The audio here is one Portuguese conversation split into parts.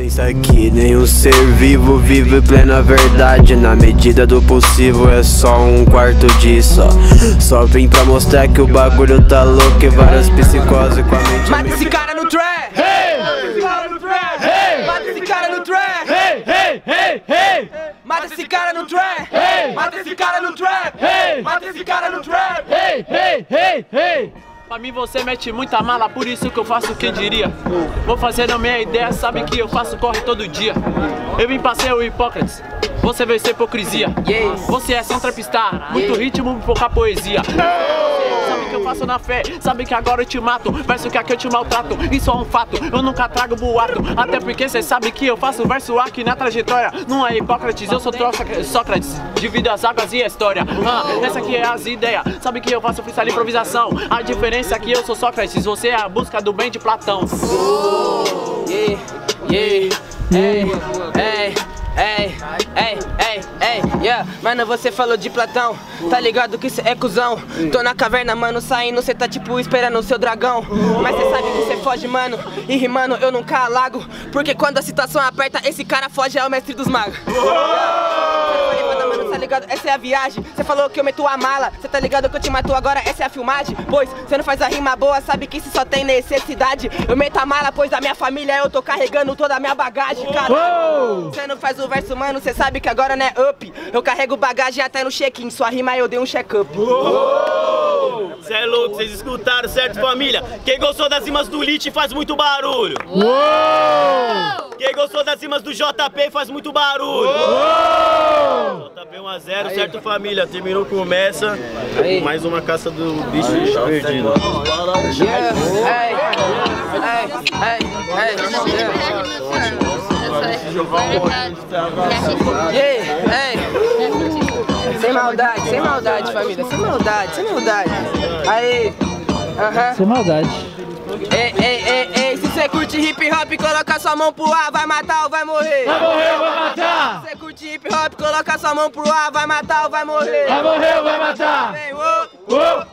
Pensa que nenhum ser vivo vive plena verdade Na medida do possível é só um quarto disso Só vim pra mostrar que o bagulho tá louco E várias psicoses com a mente Mata esse cara no trap! Mata esse cara no trap! Mata esse cara no trap! Mata esse cara no trap! Mata esse cara no trap! Mata esse cara no trap! Pra mim você mete muita mala, por isso que eu faço quem diria. Vou fazer a minha ideia, sabe que eu faço corre todo dia. Eu vim pra ser o Hipócrates, você ser hipocrisia. Você é só um trapistar, muito ritmo, pouca poesia. Que eu faço na fé, sabe que agora eu te mato. Verso que aqui eu te maltrato, isso é um fato. Eu nunca trago boato, até porque cê sabe que eu faço verso aqui na trajetória. Não é Hipócrates, eu sou troça Sócrates. Divido as águas e a história. Ah, essa aqui é as ideias, sabe que eu faço freestyle improvisação. A diferença é que eu sou Sócrates, você é a busca do bem de Platão. Yeah, yeah, ei, ei, ei, ei, ei, yeah. Mano, você falou de Platão, tá ligado que cê é cuzão. Tô na caverna, mano, saindo, cê tá tipo esperando o seu dragão. Mas cê sabe que cê foge, mano, e rimando eu nunca alago. Porque quando a situação aperta, esse cara foge, é o mestre dos magos. Tá ligado? Essa é a viagem. Cê falou que eu meto a mala. Cê tá ligado que eu te mato agora? Essa é a filmagem. Pois cê não faz a rima boa, sabe que isso só tem necessidade. Eu meto a mala, pois da minha família eu tô carregando toda a minha bagagem, cara. Cê não faz o verso, mano, cê sabe que agora não é up. Eu carrego bagagem até no check-in. Sua rima eu dei um check-up. Cê é louco, vocês escutaram, certo família? Quem gostou das rimas do Lit faz muito barulho. Quem gostou das rimas do JP faz muito barulho. JP 1x0, certo família? Terminou, começa. Mais uma caça do bicho perdido. Yeah, ei, ei, ei, ei, yeah, ei. Sem maldade, sem maldade, família, sem maldade, sem maldade. Aí, aham. Sem maldade. Ei, ei, ei, ei, se você curte hip hop, coloca sua mão pro ar, vai matar ou vai morrer? Vai morrer ou vai matar? Se você curte hip hop, coloca sua mão pro ar, vai matar ou vai morrer? Vai morrer ou vai matar? Vem, Uou,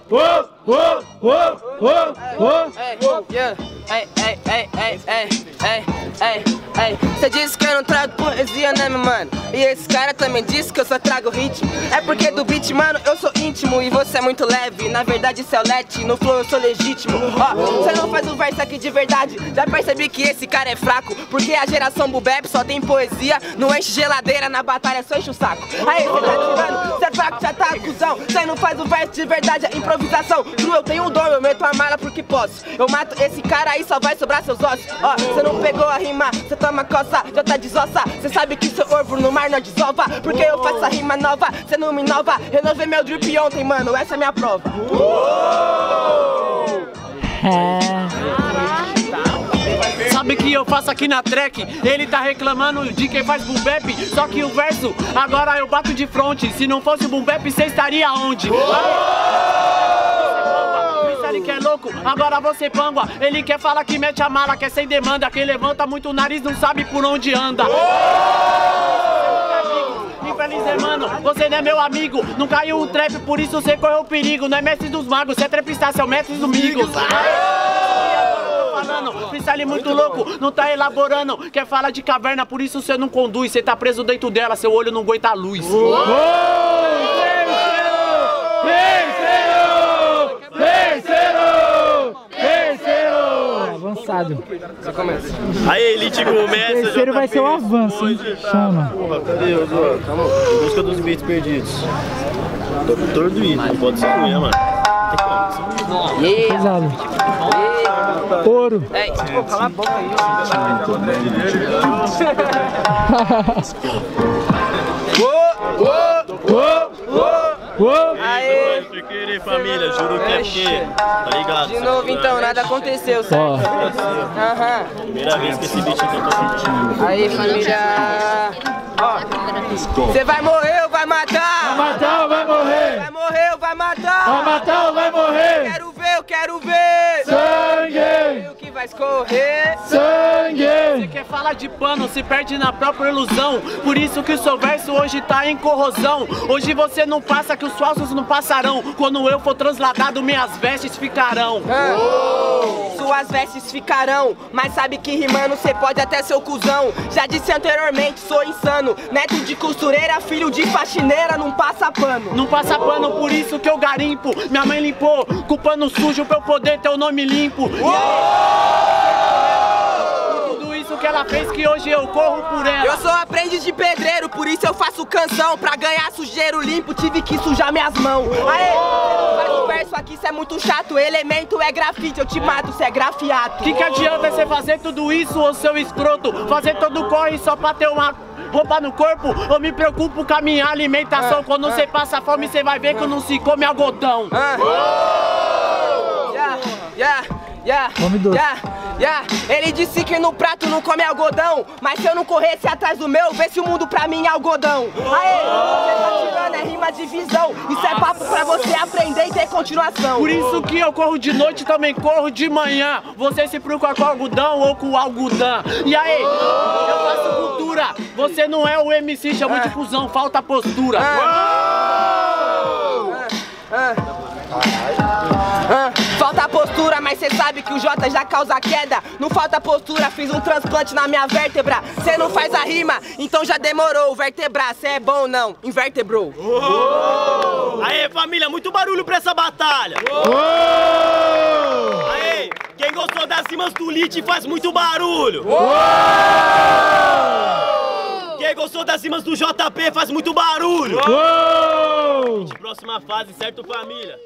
uou, uou, uou, uou, uou. ei, yeah, ei, ei, ei, ei, ei, ei, ei. Você disse que eu não trago poesia, né, meu mano? E esse cara também disse que eu só trago ritmo. É porque do beat, mano, eu sou íntimo e você é muito leve. Na verdade, isso é o let, no flow eu sou legítimo. Ó, você não faz um verso aqui de verdade. Já percebi que esse cara é fraco. Porque a geração Bubep só tem poesia. Não enche geladeira na batalha, só enche o saco. Aí, você tá tirando, é fraco, já tá cuzão. Você não faz um verso de verdade, é improvisação. True, eu tenho um dom, eu meto a mala porque posso. Eu mato esse cara aí, só vai sobrar seus ossos. Ó, você não pegou a rima, você toma coça, já tá desossa. Você sabe que seu ovo no mar não desova. Porque eu faço a rima nova, você não me inova. Renovei meu drip ontem, mano, essa é minha prova. Sabe que eu faço aqui na track? Ele tá reclamando de quem faz boom bap, só que o verso agora eu bato de frente. Se não fosse o boom bap, você estaria onde? É louco, agora você pangua. Ele quer falar que mete a mala, quer sem demanda. Quem levanta muito o nariz não sabe por onde anda. Infeliz é, mano, você não é meu amigo. Não caiu o trap, por isso você correu perigo. Não é mestre dos magos, você é trapista, você é o mestre dos migos. Falando, freestyle muito louco, não tá elaborando. Quer falar de caverna, por isso você não conduz. Você tá preso dentro dela, seu olho não aguenta a luz. engraçado. Você começa. Aí, Elite começa. O terceiro vai ser o avanço, hein? Chama. Porra, cadê? Calma. Em busca dos bits perdidos. Tô com todo isso, não pode ser ruim, mano. Yeah. Yeah. Ouro. É, cala a boca aí. Aê, Sem querer, família, juro que é porque, tá ligado? de novo então, nada aconteceu, certo? Ó, Aham. Primeira vez que esse beat que eu tô sentindo. Aí, família. Ó, você vai morrer ou vai matar? vai matar ou vai morrer? Vai morrer ou vai Vai matar? matar ou vai morrer? Quero ver, eu quero ver. Sangue! O que vai escorrer? Fala de pano, se perde na própria ilusão. Por isso que o seu verso hoje tá em corrosão. Hoje você não passa que os falsos não passarão. Quando eu for transladado, minhas vestes ficarão. Ah, Suas vestes ficarão, mas sabe que rimando cê pode até ser o cuzão. Já disse anteriormente, sou insano. Neto de costureira, filho de faxineira, não passa pano. Não passa pano, por isso que eu garimpo. Minha mãe limpou, com pano sujo pra eu poder ter o nome limpo. E isso que ela fez que hoje eu corro por ela. Eu sou aprendiz de pedreiro, por isso eu faço canção. Pra ganhar sujeiro limpo, tive que sujar minhas mãos. Aê, faz o verso aqui, cê é muito chato. Elemento é grafite, eu te mato, cê é grafiato. Que que adianta você fazer tudo isso, ô seu escroto? Fazer todo corre só pra ter uma roupa no corpo? Eu me preocupo com a minha alimentação. Quando você passa fome, você vai ver que não se come algodão. Ah. Yeah, yeah, yeah, yeah, yeah. Ele disse que no prato não come algodão, mas se eu não corresse atrás do meu, vê se o mundo pra mim é algodão. Aê, você tá tirando, é rima de visão. Isso é papo pra você aprender e ter continuação. Por isso que eu corro de noite também corro de manhã. Você se preocupa com algodão ou com algodão. E aí, eu faço cultura. Você não é o MC, chama de cuzão, falta postura. Ah, falta postura, mas cê sabe que o J já causa queda. Não falta postura, fiz um transplante na minha vértebra. Cê não faz a rima, então já demorou. Vertebrar, cê é bom ou não? Invertebrou. Aê, família, muito barulho pra essa batalha. Aê, quem gostou das rimas do Lit faz muito barulho. Quem gostou das rimas do JP faz muito barulho. Próxima fase, certo, família?